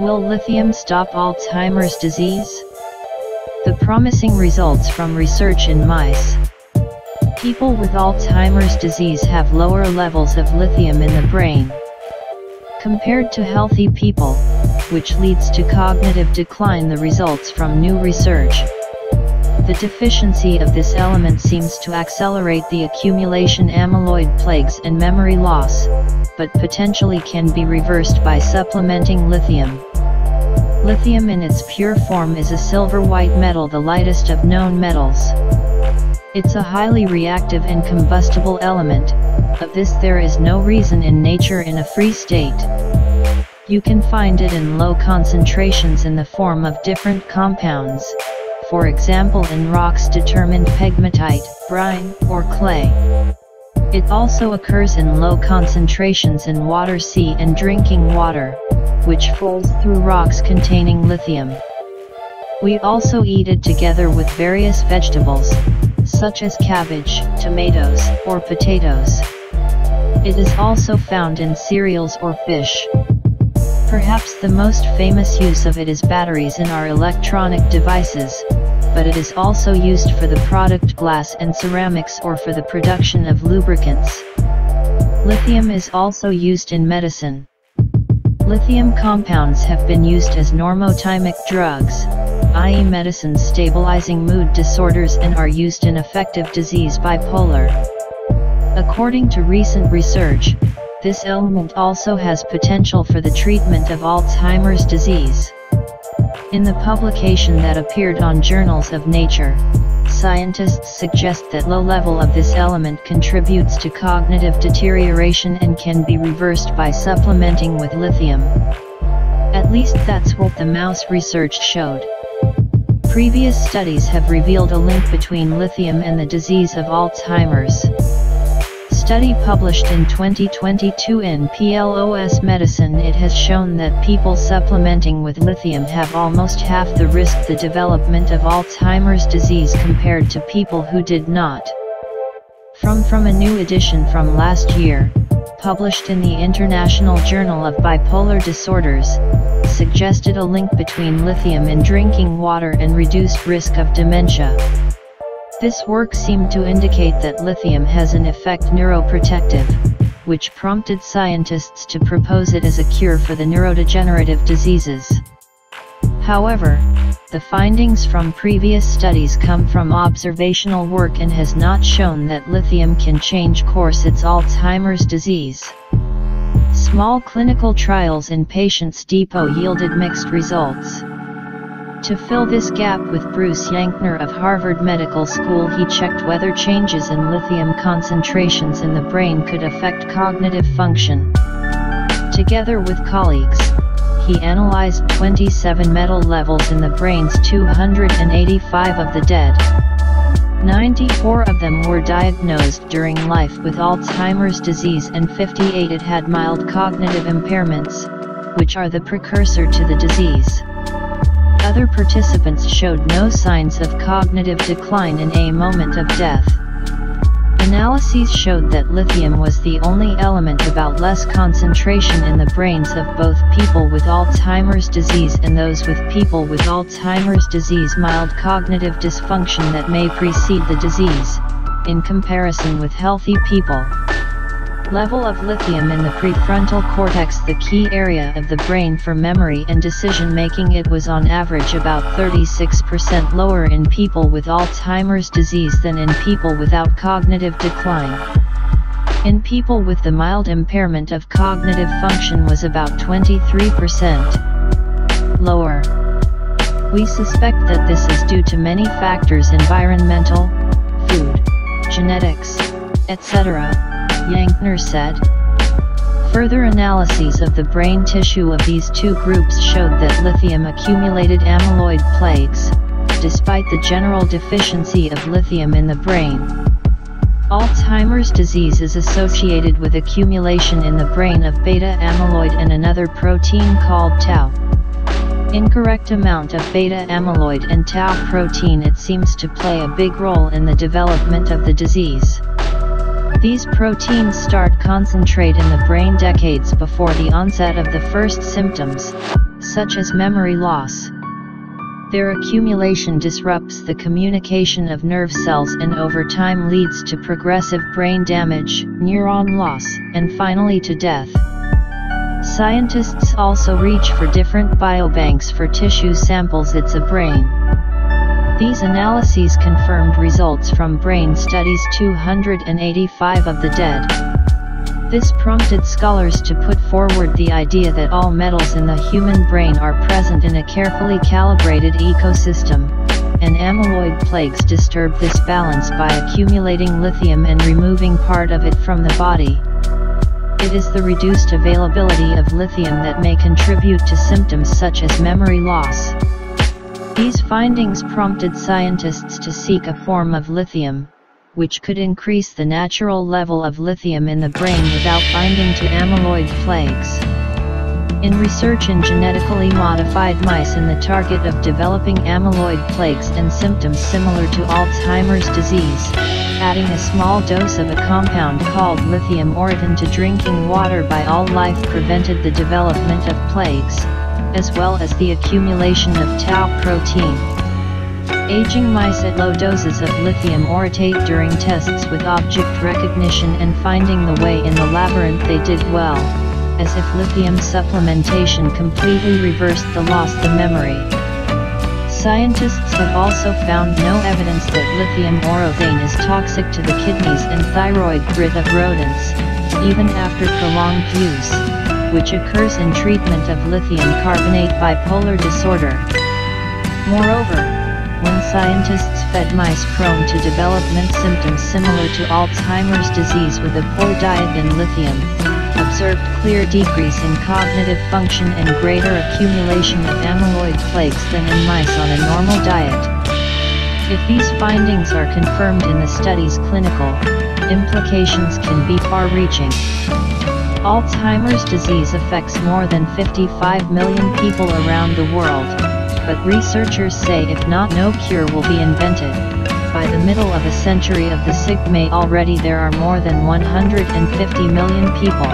Will lithium stop Alzheimer's disease? The promising results from research in mice. People with Alzheimer's disease have lower levels of lithium in the brain. Compared to healthy people, which leads to cognitive decline the results from new research. The deficiency of this element seems to accelerate the accumulation amyloid plaques and memory loss, but potentially can be reversed by supplementing lithium. Lithium in its pure form is a silver-white metal the lightest of known metals. It's a highly reactive and combustible element, of this there is no reason in nature in a free state. You can find it in low concentrations in the form of different compounds, for example in rocks determined pegmatite, brine, or clay. It also occurs in low concentrations in water sea and drinking water, which flows through rocks containing lithium. We also eat it together with various vegetables, such as cabbage, tomatoes, or potatoes. It is also found in cereals or fish. Perhaps the most famous use of it is batteries in our electronic devices, but it is also used for the product glass and ceramics or for the production of lubricants. Lithium is also used in medicine. Lithium compounds have been used as normothymic drugs, i.e. medicines stabilizing mood disorders and are used in affective disease bipolar. According to recent research, this element also has potential for the treatment of Alzheimer's disease. In the publication that appeared on Journals of Nature, scientists suggest that low level of this element contributes to cognitive deterioration and can be reversed by supplementing with lithium. At least that's what the mouse research showed. Previous studies have revealed a link between lithium and the disease of Alzheimer's study published in 2022 in PLOS Medicine it has shown that people supplementing with lithium have almost half the risk the development of Alzheimer's disease compared to people who did not. From from a new edition from last year, published in the International Journal of Bipolar Disorders, suggested a link between lithium in drinking water and reduced risk of dementia. This work seemed to indicate that lithium has an effect neuroprotective, which prompted scientists to propose it as a cure for the neurodegenerative diseases. However, the findings from previous studies come from observational work and has not shown that lithium can change course its Alzheimer's disease. Small clinical trials in patients depot yielded mixed results. To fill this gap with Bruce Yankner of Harvard Medical School he checked whether changes in lithium concentrations in the brain could affect cognitive function. Together with colleagues, he analyzed 27 metal levels in the brain's 285 of the dead. 94 of them were diagnosed during life with Alzheimer's disease and 58 had mild cognitive impairments, which are the precursor to the disease. Other participants showed no signs of cognitive decline in a moment of death. Analyses showed that lithium was the only element about less concentration in the brains of both people with Alzheimer's disease and those with people with Alzheimer's disease mild cognitive dysfunction that may precede the disease, in comparison with healthy people. Level of lithium in the prefrontal cortex the key area of the brain for memory and decision making it was on average about 36% lower in people with Alzheimer's disease than in people without cognitive decline. In people with the mild impairment of cognitive function was about 23% lower. We suspect that this is due to many factors environmental, food, genetics, etc Yankner said. Further analyses of the brain tissue of these two groups showed that lithium accumulated amyloid plaques, despite the general deficiency of lithium in the brain. Alzheimer's disease is associated with accumulation in the brain of beta amyloid and another protein called tau. Incorrect amount of beta amyloid and tau protein it seems to play a big role in the development of the disease. These proteins start concentrate in the brain decades before the onset of the first symptoms, such as memory loss. Their accumulation disrupts the communication of nerve cells and over time leads to progressive brain damage, neuron loss, and finally to death. Scientists also reach for different biobanks for tissue samples it's a brain. These analyses confirmed results from brain studies 285 of the dead. This prompted scholars to put forward the idea that all metals in the human brain are present in a carefully calibrated ecosystem, and amyloid plaques disturb this balance by accumulating lithium and removing part of it from the body. It is the reduced availability of lithium that may contribute to symptoms such as memory loss. These findings prompted scientists to seek a form of lithium, which could increase the natural level of lithium in the brain without binding to amyloid plaques. In research in genetically modified mice in the target of developing amyloid plaques and symptoms similar to Alzheimer's disease, adding a small dose of a compound called lithium orotate to drinking water by all life prevented the development of plaques, as well as the accumulation of tau protein. Aging mice at low doses of lithium orotate during tests with object recognition and finding the way in the labyrinth they did well, as if lithium supplementation completely reversed the loss of memory. Scientists have also found no evidence that lithium orotate is toxic to the kidneys and thyroid grid of rodents, even after prolonged use which occurs in treatment of lithium carbonate bipolar disorder. Moreover, when scientists fed mice prone to development symptoms similar to Alzheimer's disease with a poor diet in lithium, observed clear decrease in cognitive function and greater accumulation of amyloid plaques than in mice on a normal diet. If these findings are confirmed in the study's clinical implications can be far-reaching. Alzheimer's disease affects more than 55 million people around the world, but researchers say if not no cure will be invented. By the middle of a century of the sigma already there are more than 150 million people.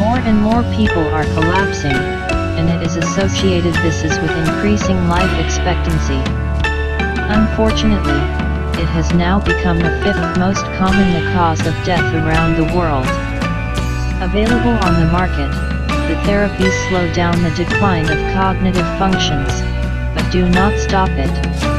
More and more people are collapsing, and it is associated this is with increasing life expectancy. Unfortunately, it has now become the fifth most common cause of death around the world. Available on the market, the therapies slow down the decline of cognitive functions, but do not stop it.